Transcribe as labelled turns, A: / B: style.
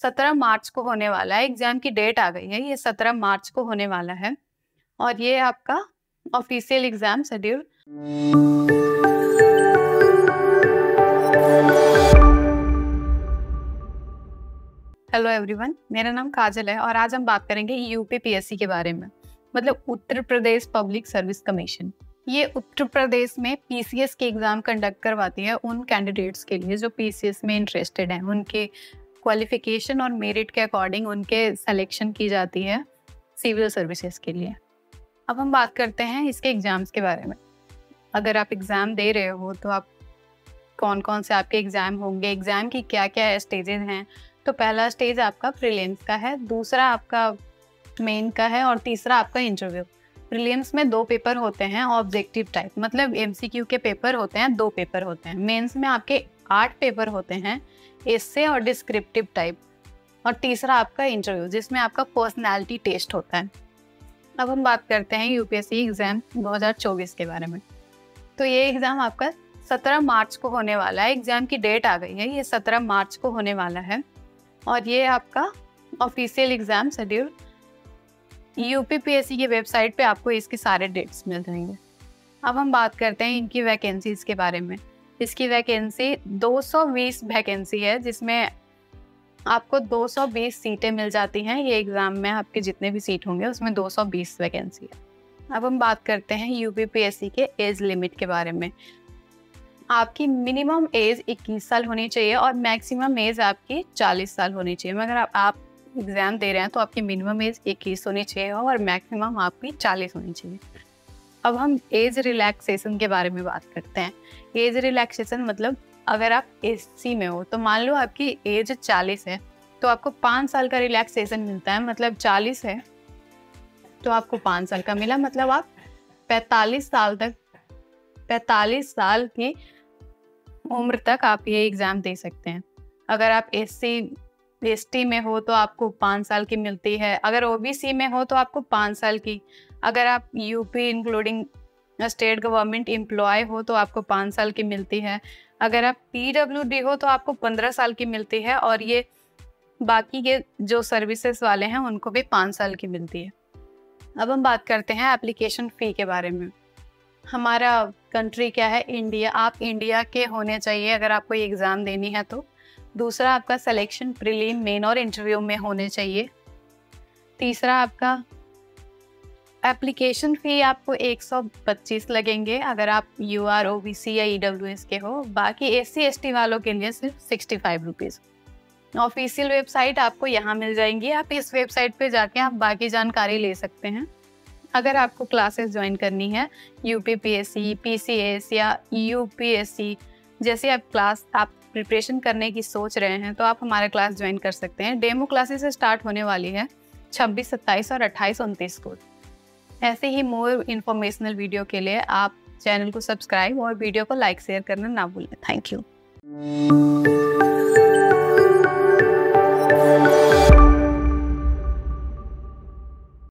A: सत्रह मार्च को होने वाला है। एग्ज़ाम की डेट आ गई है। ये सत्रह मार्च को होने वाला है और ये आपका official exam schedule. Hello everyone, मेरा नाम काजल है और आज हम बात करेंगे यूपी यूपीपीएससी के बारे में मतलब Uttar Pradesh public service commission. ये उत्तर प्रदेश में पीसीएस के एग्ज़ाम कंडक्ट करवाती है उन कैंडिडेट्स के लिए जो पीसीएस में इंटरेस्टेड हैं, उनके क्वालिफिकेशन और मेरिट के अकॉर्डिंग उनके सिलेक्शन की जाती है सिविल सर्विसेज़ के लिए। अब हम बात करते हैं इसके एग्ज़ाम्स के बारे में। अगर आप एग्ज़ाम दे रहे हो तो आप कौन कौन से आपके एग्ज़ाम होंगे एग्ज़ाम की क्या क्या स्टेजेस हैं? तो पहला स्टेज आपका प्रिलियम्स का है, दूसरा आपका मेन का है और तीसरा आपका इंटरव्यू प्रिलियम्स में दो पेपर होते हैं ऑब्जेक्टिव टाइप मतलब एमसीक्यू के पेपर होते हैं, दो पेपर होते हैं। मेंस में आपके आठ पेपर होते हैं एसे और डिस्क्रिप्टिव टाइप और तीसरा आपका इंटरव्यू जिसमें आपका पर्सनैलिटी टेस्ट होता है। अब हम बात करते हैं यूपीएससी एग्ज़ाम 2024 के बारे में। तो ये एग्ज़ाम आपका 17 मार्च को होने वाला है। एग्ज़ाम की डेट आ गई है। ये 17 मार्च को होने वाला है। और ये आपका ऑफिशियल एग्ज़ाम शेड्यूल यूपीपीएससी की वेबसाइट पे आपको इसके सारे डेट्स मिल जाएँगे। अब हम बात करते हैं इनकी वैकेंसीज के बारे में। इसकी वैकेंसी 220 वैकेंसी है जिसमें आपको 220 सीटें मिल जाती हैं। ये एग्ज़ाम में आपके जितने भी सीट होंगे उसमें 220 वैकेंसी है। अब हम बात करते हैं यूपीपीएससी के एज लिमिट के बारे में। आपकी मिनिमम एज 21 साल होनी चाहिए और मैक्सिमम एज आपकी 40 साल होनी चाहिए। मगर आप, आप एग्ज़ाम दे रहे हैं तो आपकी मिनिमम एज 21 होनी चाहिए और मैक्सिमम आपकी 40 होनी चाहिए। अब हम एज रिलैक्सेशन के बारे में बात करते हैं। एज रिलैक्सेशन मतलब अगर आप एस में हो तो मान लो आपकी एज 40 है तो आपको पाँच साल का रिलैक्सेशन मिलता है मतलब चालीस है तो आपको पाँच साल का मिला मतलब आप पैंतालीस साल तक, पैंतालीस साल की उम्र तक आप ये एग्ज़ाम दे सकते हैं। अगर आप एस एस में हो तो आपको पाँच साल की मिलती है। अगर ओ बी सी में हो तो आपको पाँच साल की। अगर आप UP including state government employ हो तो आपको पाँच साल की मिलती है। अगर आप पी डब्ल्यू डी हो तो आपको पंद्रह साल की मिलती है और ये बाकी के जो सर्विसेज़ वाले हैं उनको भी पाँच साल की मिलती है। अब हम बात करते हैं एप्लीकेशन फ़ी के बारे में। हमारा कंट्री क्या है? इंडिया आप इंडिया के होने चाहिए अगर आपको एग्ज़ाम देनी है तो। दूसरा आपका सिलेक्शन प्रीलिम मेन और इंटरव्यू में होने चाहिए। तीसरा आपका एप्लीकेशन फ़ी आपको 125 लगेंगे। अगर आप U R O B C या ई डब्ल्यू एस के हो, बाकी एस सी एस टी वालों के लिए सिर्फ़ sixty five rupees official website आपको यहाँ मिल जाएँगी। आप इस वेबसाइट पे जाके आप बाकी जानकारी ले सकते हैं। अगर आपको क्लासेस ज्वाइन करनी है U P P S C P C S या यू पी एस सी जैसे आप क्लास आप प्रिपरेशन करने की सोच रहे हैं तो आप हमारा क्लास ज्वाइन कर सकते हैं। डेमो क्लासेस स्टार्ट होने वाली है छब्बीस, सत्ताईस और अट्ठाईस, उनतीस को। ऐसे ही मोर इन्फॉर्मेशनल वीडियो के लिए आप चैनल को सब्सक्राइब और वीडियो को लाइक शेयर करना ना भूलें। Thank you